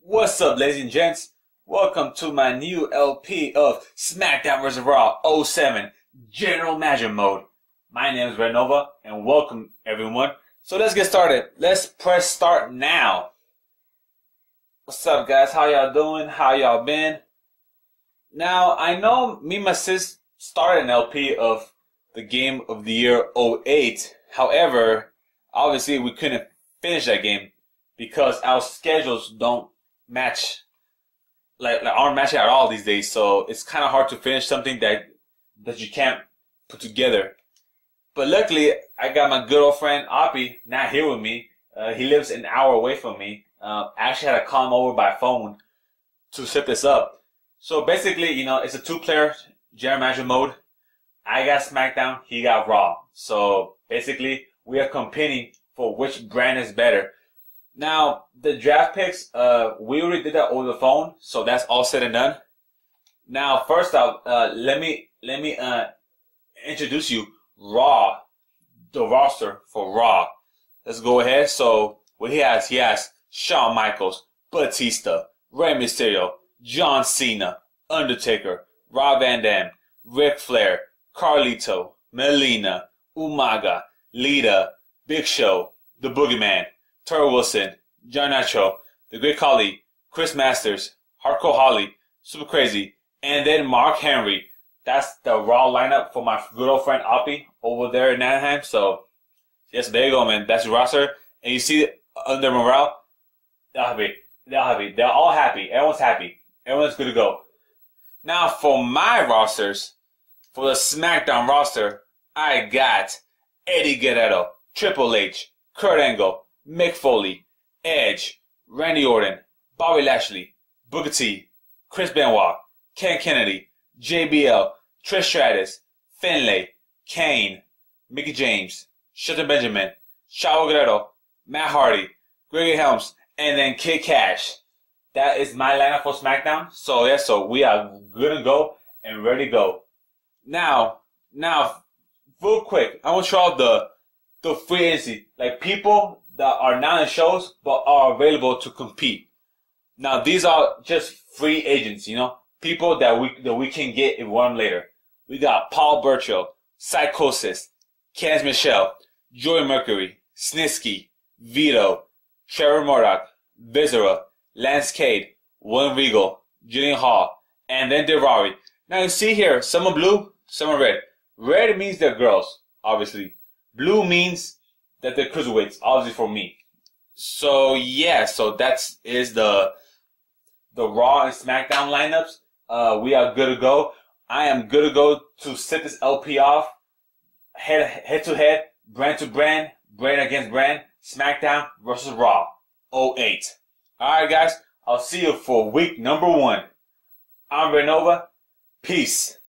What's up, ladies and gents? Welcome to my new LP of SmackDown vs. Raw 07 General Manager Mode. My name is RedNova, and welcome everyone. So let's get started. Let's press start now. What's up, guys? How y'all doing? How y'all been? Now, I know me and my sis started an LP of the game of the year 08. However, obviously we couldn't finish that game because our schedules don't match like, like aren't matching at all these days. So it's kind of hard to finish something that that you can't put together. But luckily, I got my good old friend Oppie not here with me. Uh, he lives an hour away from me. Uh, I actually had to call him over by phone to set this up. So basically, you know, it's a two-player general manager mode. I got SmackDown, he got Raw. So basically, we are competing for which brand is better. Now, the draft picks, uh, we already did that over the phone, so that's all said and done. Now, first off, uh, let me let me uh, introduce you Raw, the roster for Raw. Let's go ahead. So what he has, he has Shawn Michaels, Batista, Rey Mysterio, John Cena, Undertaker, Rob Van Dam, Ric Flair, Carlito, Melina, Umaga, Lita, Big Show, The Boogeyman, Torrie Wilson, John Nitro, The Great Khali, Chris Masters, Hardcore Holly, Super Crazy, and then Mark Henry. That's the raw lineup for my good old friend Oppie over there in Anaheim. So, yes, there you go, man. That's your roster. And you see under morale, they're happy. They're happy. They're all happy. Everyone's happy. Everyone's good to go. Now, for my rosters, for the SmackDown roster, I got Eddie Guerrero, Triple H, Kurt Angle, Mick Foley, Edge, Randy Orton, Bobby Lashley, Booker T, Chris Benoit, Ken Kennedy, JBL, Trish Stratus, Finlay, Kane, Mickie James, Shelton Benjamin, Chavo Guerrero, Matt Hardy, Gregory Helms, and then Kid Kash. That is my lineup for SmackDown. So yeah, so we are gonna go and ready to go. Now, now, real quick, I want to show out the the free agency, like people that are not in shows but are available to compete. Now these are just free agents, you know, people that we that we can get if we want later. We got Paul Burchill, Psicosis, Candice Michelle, Joey Mercury, Snitsky, Vito, Trevor Murdoch, Viscera, Lance Cade, William Regal, Jillian Hall, and then Daivari. Now you see here, some are blue, some are red. Red means they're girls, obviously. Blue means that they're cruiserweights, obviously for me. So yeah, so that's is the the Raw and SmackDown lineups. Uh, we are good to go. I am good to go to set this LP off. Head head to head, brand to brand, brand against brand, SmackDown versus Raw. 08. Alright guys, I'll see you for week number one. I'm RedNova. Peace.